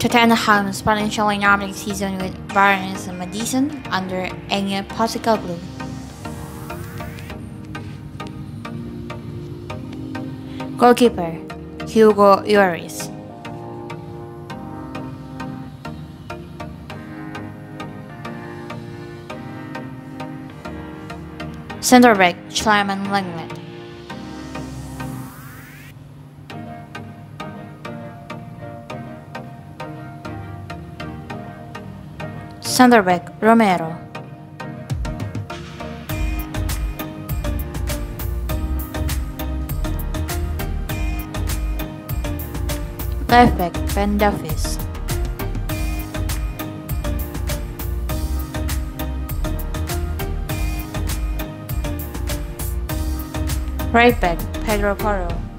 Tottenham's potentially nominated season with Barnes and Maddison under Ange Postecoglou. Goalkeeper Hugo Lloris. Center back Schleiman Lenglet. Center back Romero. Left back Ben Davies. Right back Pedro Porro.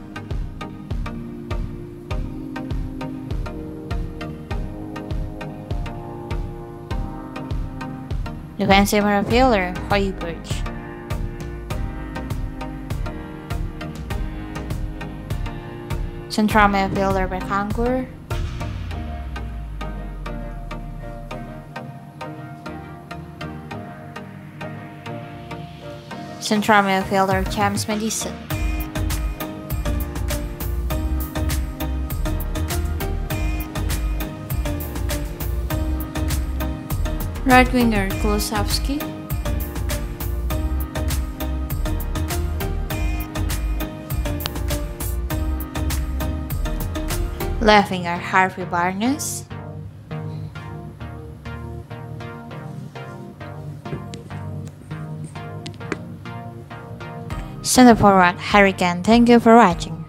Defensive midfielder Højbjerg. Central midfielder Bentancur. Central midfielder James Maddison. Right winger Kulusevski. Left winger Harvey Barnes. Center forward Harry Kane. Thank you for watching.